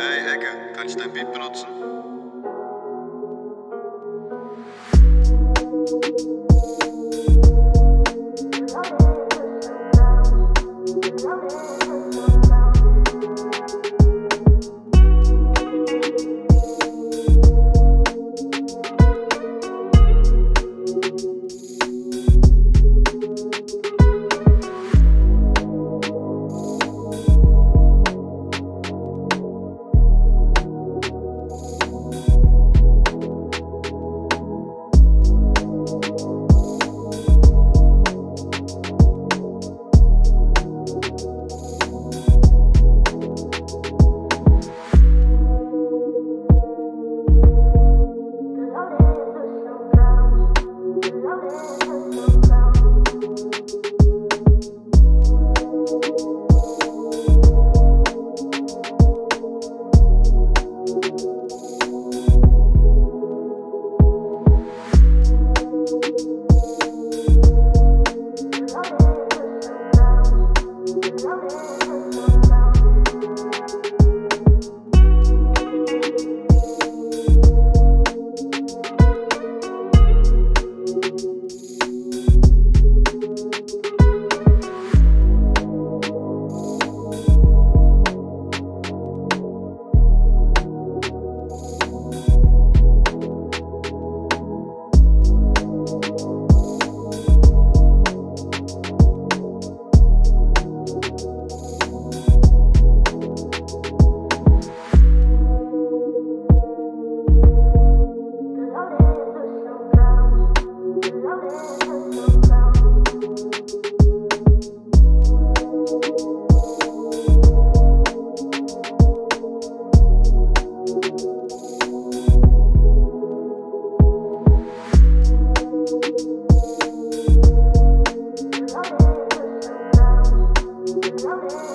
Hey Ecke, kann ich dein Beat benutzen? love it. love it.